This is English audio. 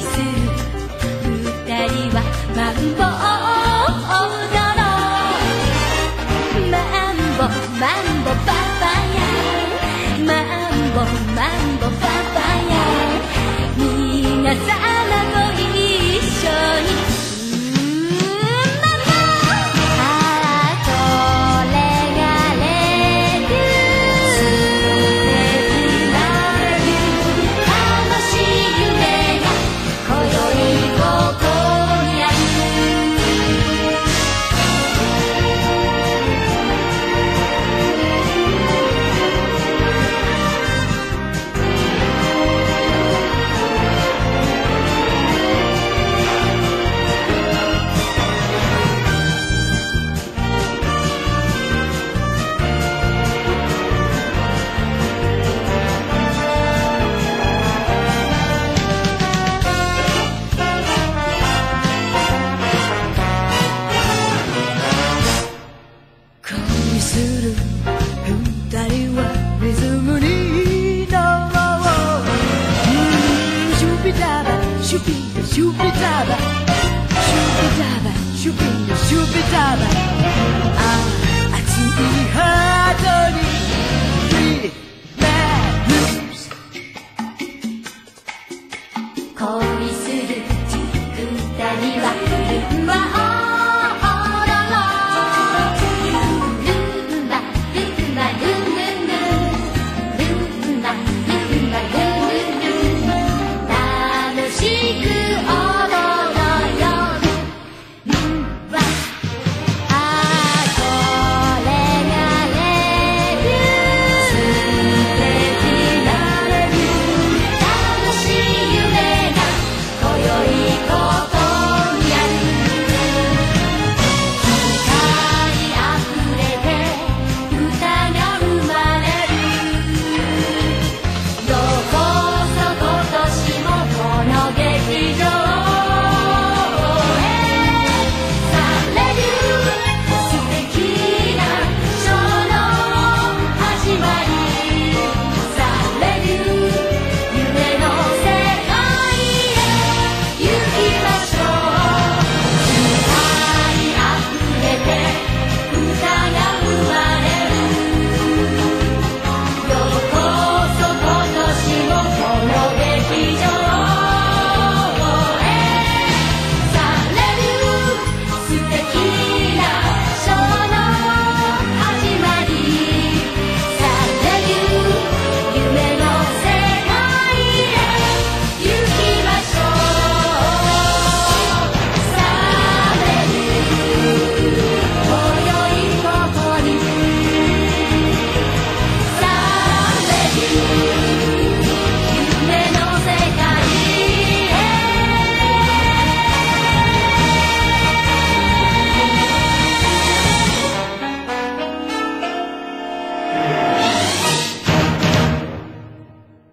see. Shubidaba, shubidaba, shubidaba, shubidaba. be done.